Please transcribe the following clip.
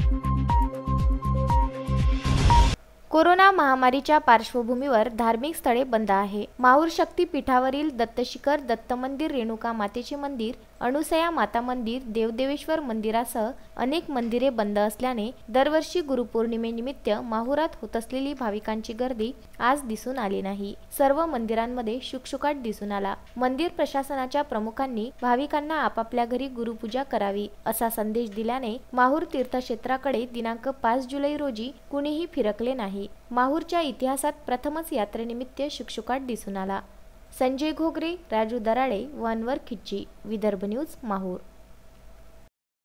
thank you corona महामारीच्या पार्श्वभूमीवर धार्मिक स्थळे बंद आहे. माहूर शक्तीपीठावरील दत्तशिखर दत्त मंदिर रेणुका मातेचे मंदिर अणुसया माता मंदिर देवदेवेश्वर मंदिरासह अनेक मंदिरे बंद असल्याने दरवर्षी गुरुपौर्णिमेनिमित्त माहुरात होत असलेली भाविकांची गर्दी आज दिसून आली नाही. सर्व मंदिरांमध्ये शुकशुकाट दिसून आला. मंदिर प्रशासनाच्या प्रमुखांनी भाविकांना आपापल्या घरी गुरुपूजा करावी असा संदेश दिल्याने माहूर तीर्थक्षेत्राकडे दिनांक पाच जुलै रोजी कुणीही फिरकले नाही. माहूरच्या इतिहासात प्रथमच यात्रेनिमित्त शुकशुकाट दिसून आला. संजय घोगरे राजू दराडे व अनवर खिच्ची विदर्भ न्यूज माहूर.